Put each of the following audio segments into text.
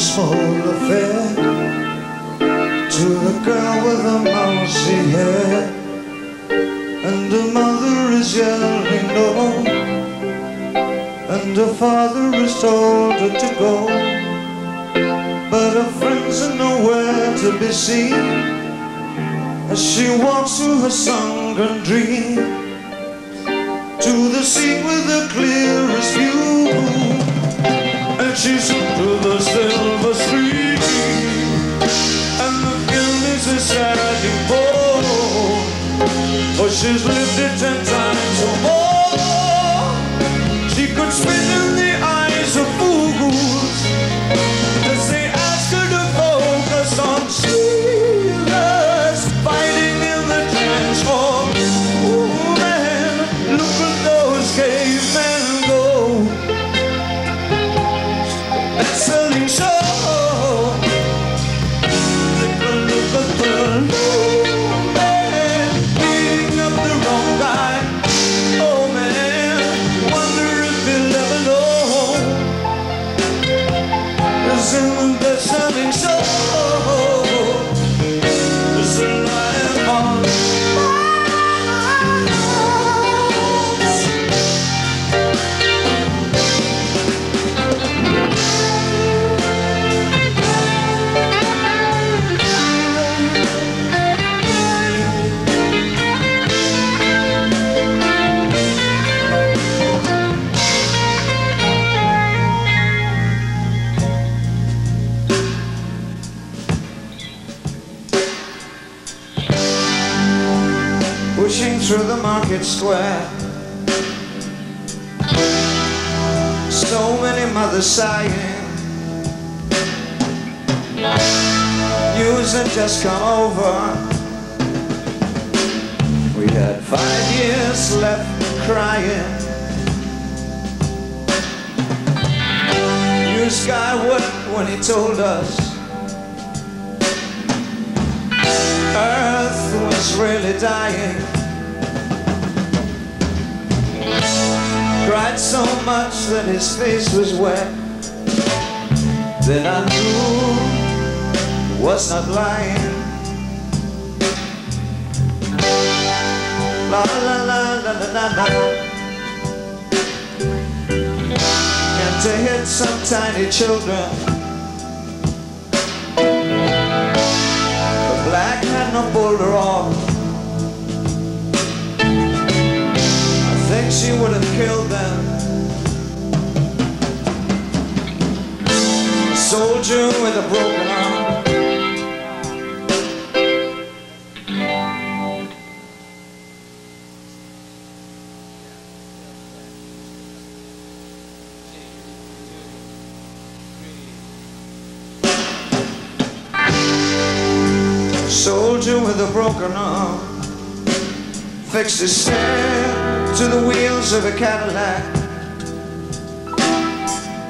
small affair to the girl with the mousy hair. And her mother is yelling no, and her father has told her to go. But her friends are nowhere to be seen as she walks through her sunken dream to the scene with the clearest view. And she's to the silver But she's through the market square. So many mothers sighing. News had just come over. We had five years left crying. Guy wept when he told us Earth was really dying. Cried so much that his face was wet. Then I knew was not lying. La la la la la la la. Can't hit some tiny children? The black had no boulder off. She would have killed them. Soldier with a broken arm. Soldier with a broken arm fixed his stare to the wheels of a Cadillac.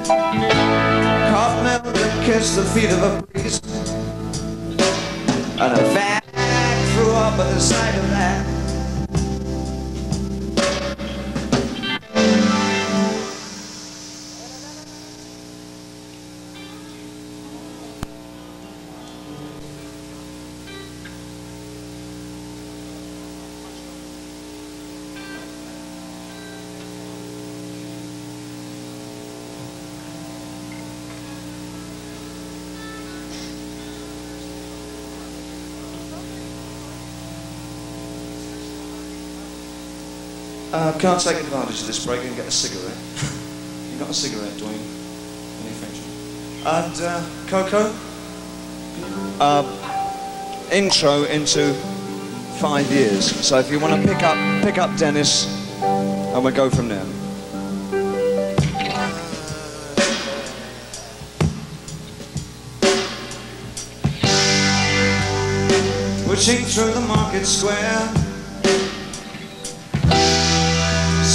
Caught knelt and kissed the feet of a priest, and a fag threw up at the sight of that. Uh, can I take advantage of this break and get a cigarette? you got a cigarette, Dwayne? Any French? And uh, Coco? Uh, intro into five years. So if you want to pick up, pick up Dennis, and we'll go from there. We're ching through the market square.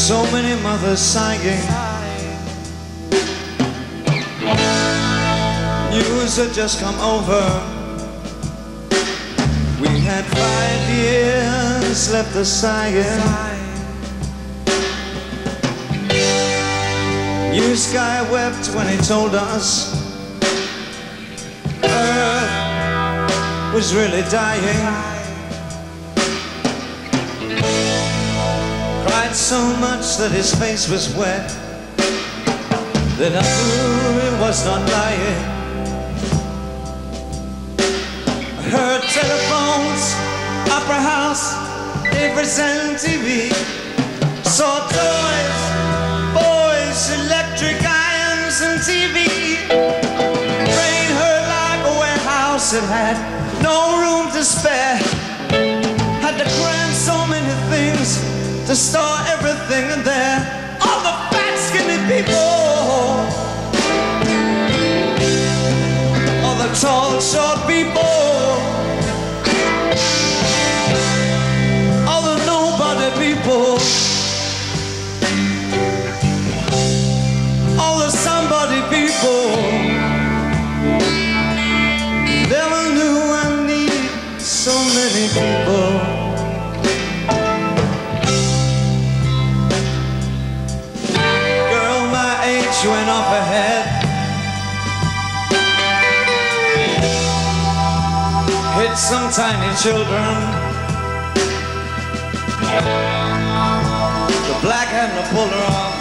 so many mothers sighing. News had just come over. We had five years left of sighing. News guy wept when he told us Earth was really dying. Cried so much that his face was wet. Then I knew he was not lying. I heard telephones, opera house, neighbors and TV. Saw toys, boys, electric irons and TV. Rain hurt like a warehouse that had no room to spare. Had to cram so many things to store everything in there. All the fat, skinny people. All the tall, short people. Age went off ahead. Hit some tiny children. The black had to pull her.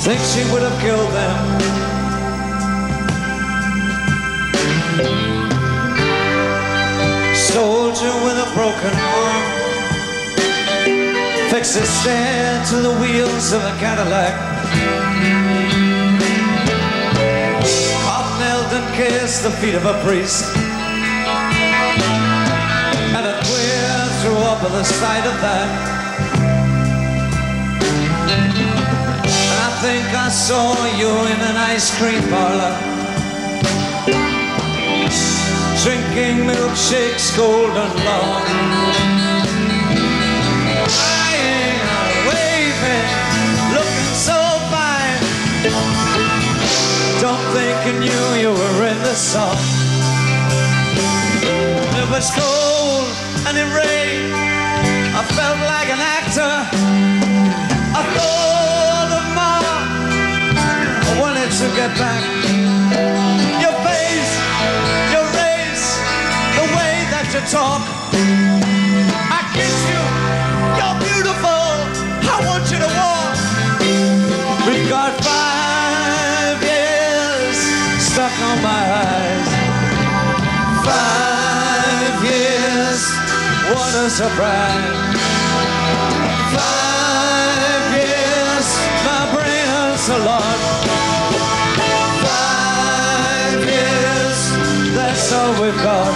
Think she would have killed them. Soldier with a broken arm His stare to the wheels of a Cadillac. Cop knelt and kissed the feet of a priest. And a queer threw up at the sight of that. And I think I saw you in an ice cream parlor. Drinking milkshakes cold and long. Was cold and it rained. I felt like an actor. I thought of mom. I wanted to get back. Your face, your race, the way that you talk. A surprise. Five years, my brain hurts a lot. Five years, that's all we've got.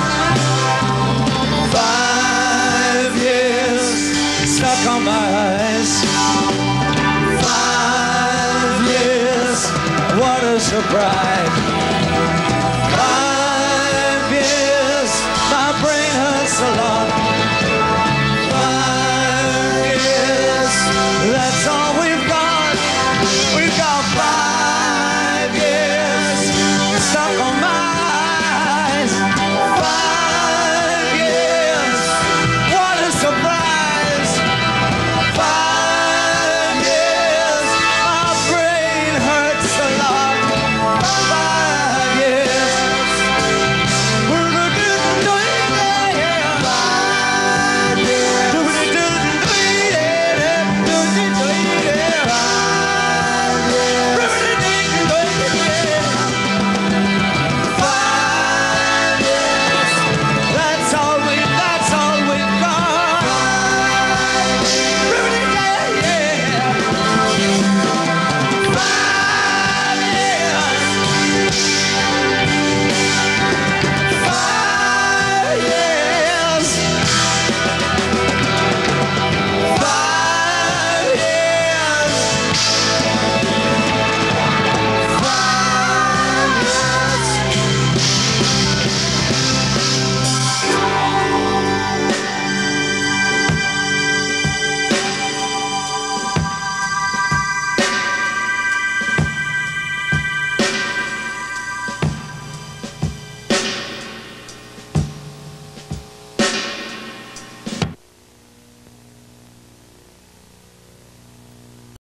Five years, stuck on my eyes. Five years, what a surprise.